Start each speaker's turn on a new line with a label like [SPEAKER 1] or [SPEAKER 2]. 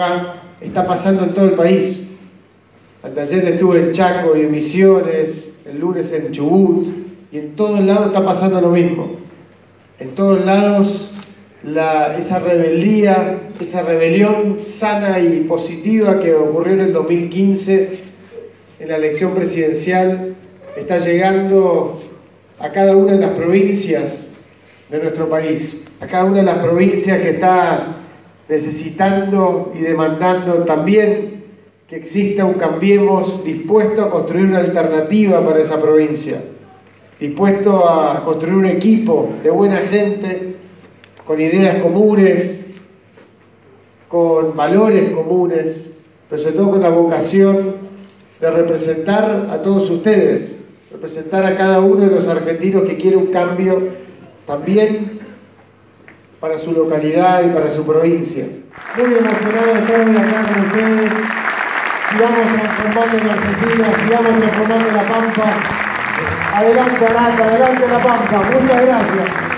[SPEAKER 1] acá está pasando en todo el país. Ayer estuve en Chaco y en Misiones, el lunes en Chubut, y en todos lados está pasando lo mismo. En todos lados la, esa rebeldía, esa rebelión sana y positiva que ocurrió en el 2015 en la elección presidencial está llegando a cada una de las provincias de nuestro país, a cada una de las provincias que está necesitando y demandando también que exista un Cambiemos dispuesto a construir una alternativa para esa provincia, dispuesto a construir un equipo de buena gente, con ideas comunes, con valores comunes, pero sobre todo con la vocación de representar a todos ustedes, representar a cada uno de los argentinos que quiere un cambio también para su localidad y para su provincia. Muy emocionado de estar hoy acá con ustedes. Sigamos transformando en Argentina, sigamos transformando en La Pampa. Adelante Arata, adelante La Pampa. Muchas gracias.